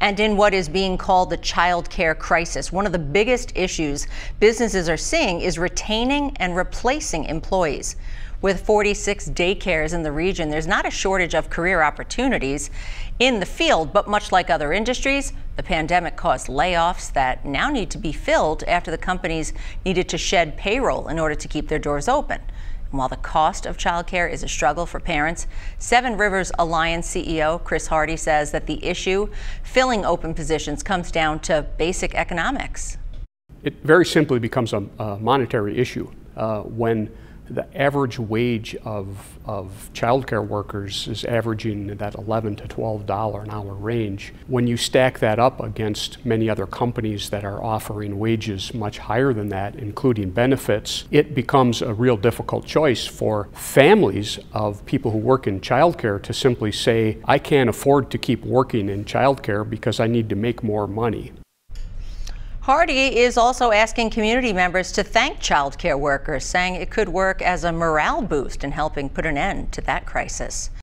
And in what is being called the child care crisis, one of the biggest issues businesses are seeing is retaining and replacing employees. With 46 daycares in the region, there's not a shortage of career opportunities in the field, but much like other industries, the pandemic caused layoffs that now need to be filled after the companies needed to shed payroll in order to keep their doors open. While the cost of childcare is a struggle for parents, Seven Rivers Alliance CEO Chris Hardie says that the issue filling open positions comes down to basic economics. It very simply becomes a, a monetary issue uh, when the average wage of, of childcare workers is averaging that 11 to 12 dollar an hour range. When you stack that up against many other companies that are offering wages much higher than that, including benefits, it becomes a real difficult choice for families of people who work in childcare to simply say, I can't afford to keep working in childcare because I need to make more money. Hardie is also asking community members to thank child care workers, saying it could work as a morale boost in helping put an end to that crisis.